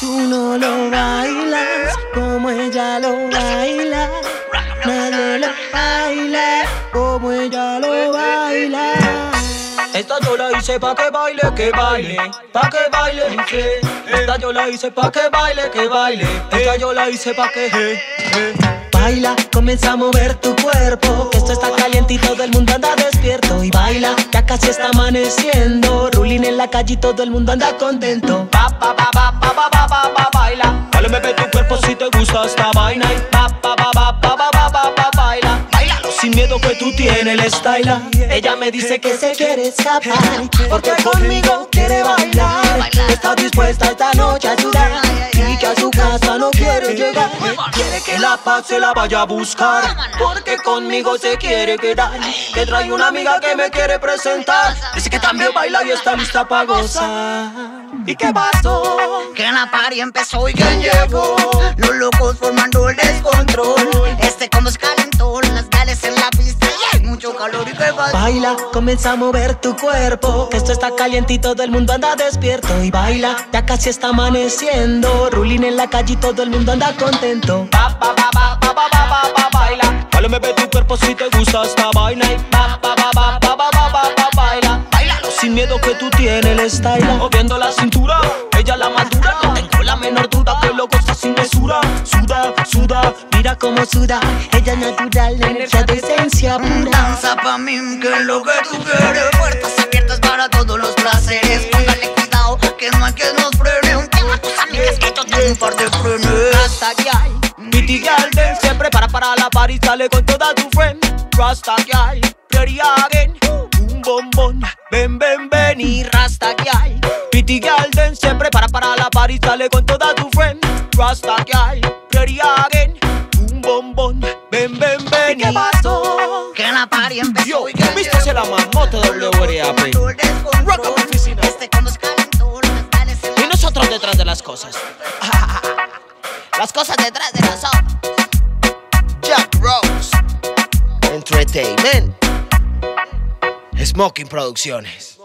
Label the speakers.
Speaker 1: Tú no lo bailas como ella lo baila. Nadie lo baila como ella lo baila.
Speaker 2: Esta yo la hice pa' que baile, que baile, pa' que baile, dice. Esta yo la hice pa' que baile, que baile. Esta yo la hice pa' que, eh, eh.
Speaker 1: Baila, comienza a mover tu cuerpo. Que esto está caliente y todo el mundo anda despierto. Y baila, ya casi está amaneciendo. Rulín en la calle y todo el mundo anda contento.
Speaker 2: Pa, pa, pa, pa, gusta esta vaina. Y pa, pa, pa, pa, pa, pa, pa, pa, pa, baila. Sin miedo que tú tienes el style.
Speaker 1: Ella me dice que se quiere escapar. Porque conmigo quiere bailar. Está dispuesta esta noche a sudar. Y que a su casa no quiere llegar.
Speaker 2: Que la paz se la vaya a buscar. Porque conmigo se quiere quedar. Que trae una amiga que me quiere presentar. Dice que también baila y está lista para gozar. ¿Y qué pasó?
Speaker 3: Que la party empezó y quién llegó. Los locos formando el descontrol. Este como es calentón, las gales en la pista y hay mucho calor y que.
Speaker 1: Baila, comienza a mover tu cuerpo. Que esto está caliente y todo el mundo anda despierto. Y baila, ya casi está amaneciendo. Rulín en la calle y todo el mundo anda contento.
Speaker 2: Pa, pa, baila. Dale, bebé, tu cuerpo si te gusta esta vaina. Y pa, pa, pa, pa, pa, pa, pa, pa, baila. Bailalo sin miedo que tú tienes el style. Moviendo la cintura, ella la madura. No tengo la menor duda que lo goza sin mesura. Suda, suda,
Speaker 1: Mira cómo suda, ella natural, energía de esencia pura.
Speaker 3: Danza pa' mí, que es lo que tú quieres. Puertas abiertas para todos los placeres. Póngale cuidado, que no hay que nos frene. Tengo a tus amigas que yo tengo un par de frenes.
Speaker 2: Rasta Pity girl, then se prepara para la party, sale con toda tu friend. Rasta girl, ready again. Un bombón, ven, ven, ven y Rasta. Pity girl, then se prepara para la party, sale con toda tu friend. Rasta girl, ready again. Un bombón, ven, ven, ven y qué pasó?
Speaker 3: Que la party empezó
Speaker 2: Yo,
Speaker 3: y quién
Speaker 2: ¿viste si la mamota del WRAP? Rock oficina.
Speaker 3: Este es calentón,
Speaker 2: Y nosotros detrás de las cosas.
Speaker 3: Las cosas detrás de nosotros.
Speaker 4: Jack Rose. Entertainment. Smoking Producciones